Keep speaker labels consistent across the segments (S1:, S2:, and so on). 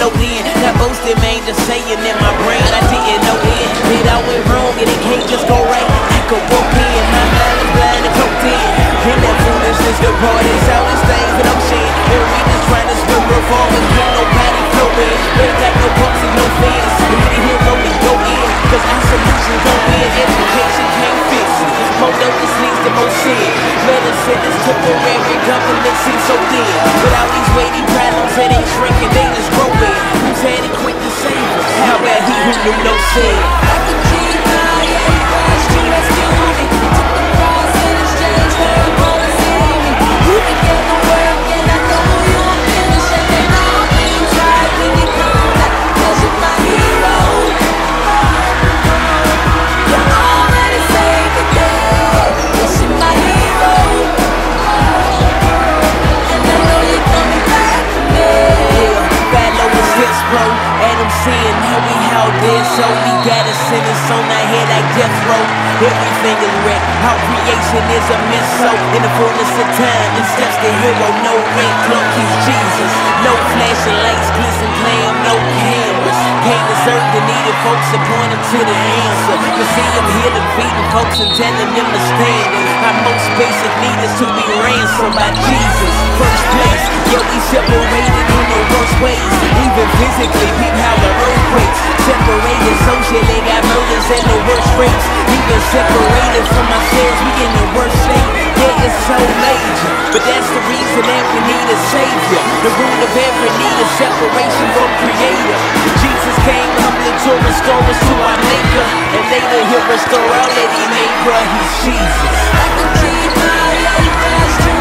S1: float in. That boasted man just saying in my brain, I didn't know it. It all went wrong and it can't just go right. I could walk in, my mind was blind and coked in. In that foolishness, the party's all these things that I'm seeing. And we just trying to reform and can't nobody flow in. Ain't got no bumps and no fans. We need hero to go in. Cause our solution don't win. Education can't fix it. More notice leads to more sin. Medicine is temporary. Government seems so thin. With all these weighty problems, it ain't shrinking. They just who knew no sin? Ransomed by Jesus. First place, yeah, we separated in the worst ways. Even physically, peep how the earthquakes. Separated socially, got murders and the worst rates. Even separated from ourselves, we in the worst state. Yeah, it's so major. But that's the reason that we need a savior. The root of every need is separation from creator. Jesus came humbly to restore us to our maker. And later he'll restore all that he made, bruh. He's Jesus.
S2: Number five,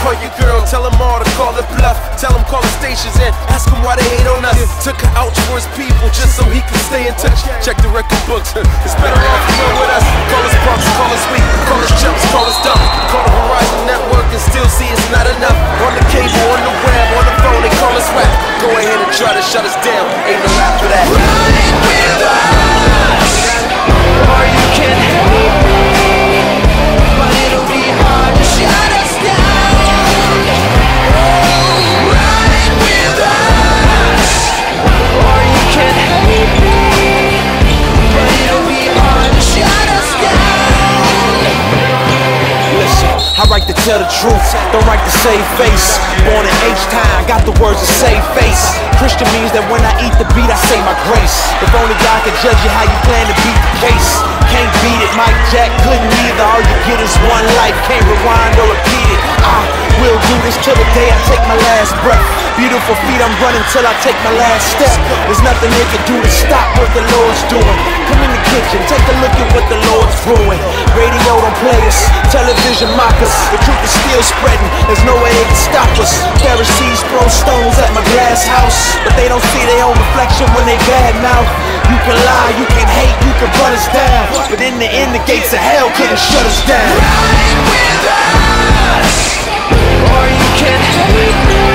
S3: call your girl, tell them all to call it bluff. Tell them call the stations and ask them why they hate on us. Took her out for his people just so he could stay in touch. Check the record books, it's better off you with us. Call us punks, call us weak, call us chumps, call us dumb. Call the Verizon Network and still see it's not enough. On the cable, on the web, on the phone, they call us rap. Go ahead and try to shut us down, ain't no after that. Running with us, or you can hate Like to tell the truth, don't like to save face. Born in H time, got the words to save face. Christian means that when I eat the beat, I say my grace. If only God could judge you how you plan to beat the case. Can't beat it, Mike Jack couldn't either. All you get is one life, can't rewind or repeat it. I will do this till the day I take my last breath. Beautiful feet, I'm running till I take my last step. There's nothing they can do to stop what the Lord's doing. Come in the kitchen, take a look at what the Lord's brewing. Radio don't play us, television mock us. The truth is still spreading, there's no way they can stop us. Pharisees throw stones at my glass house, but they don't see their own reflection when they bad mouth. You can lie, you can hate, you can run us down, but in the end, the gates of hell couldn't shut us down. Running with us, or you can hate me,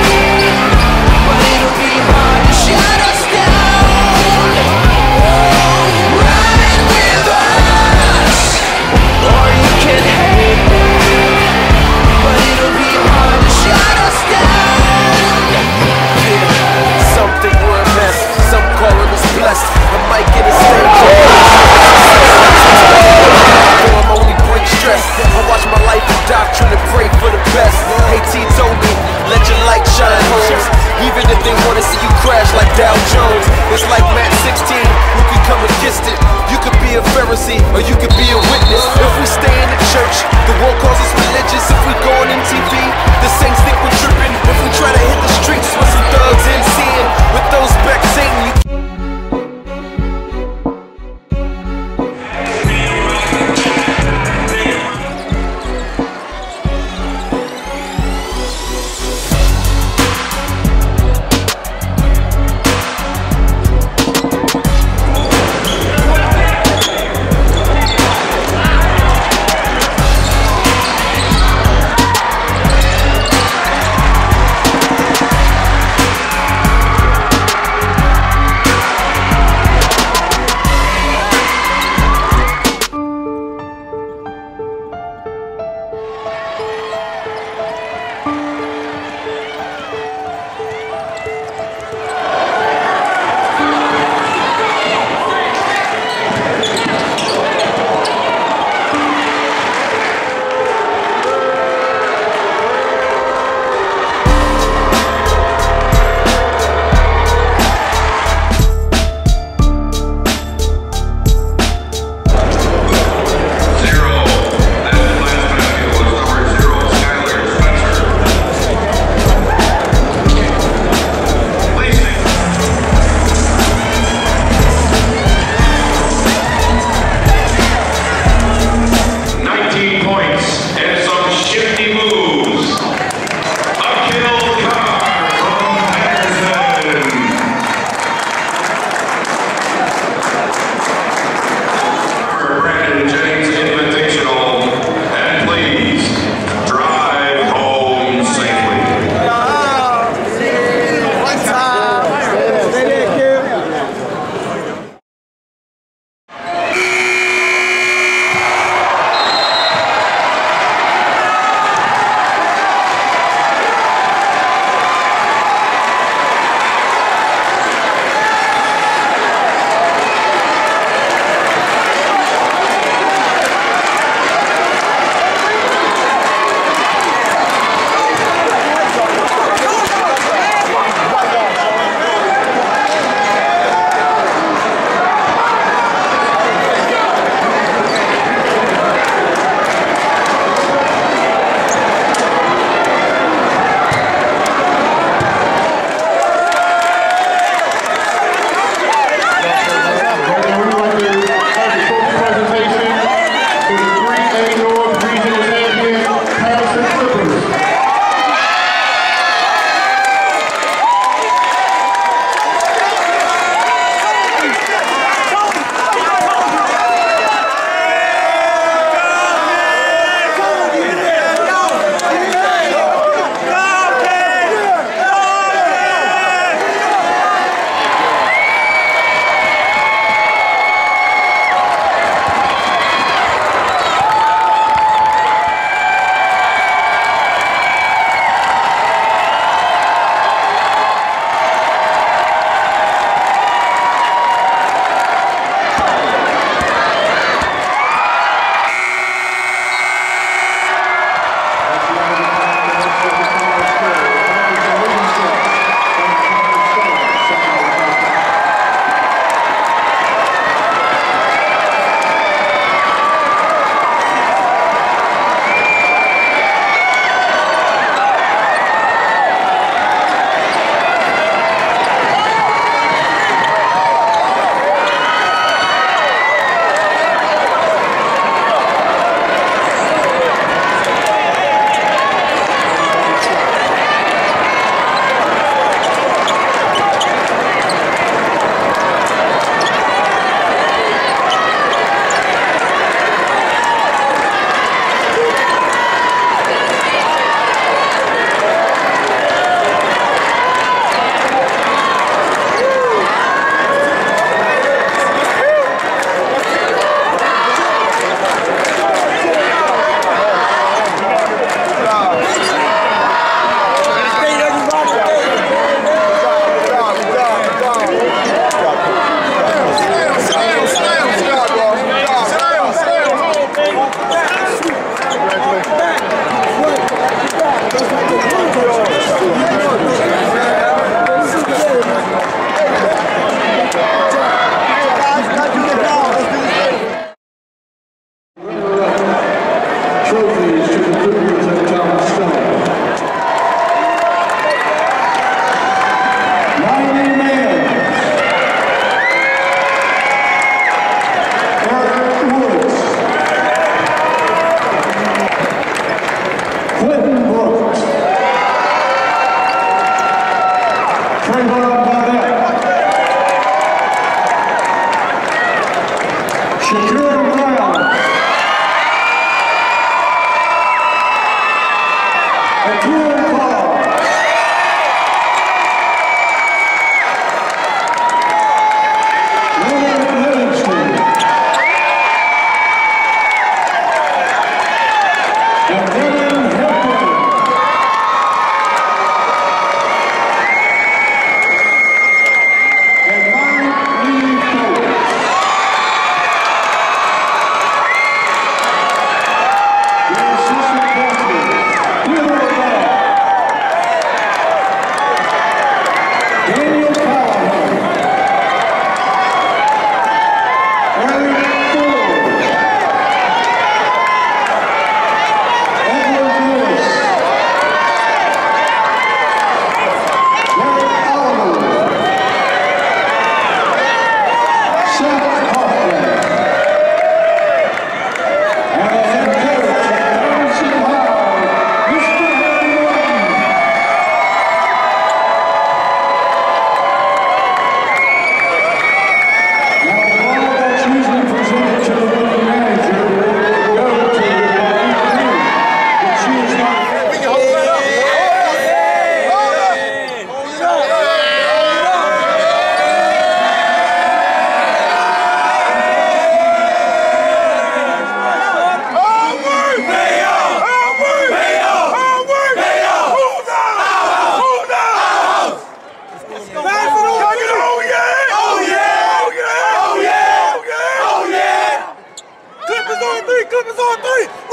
S4: Children
S3: Clippers on three.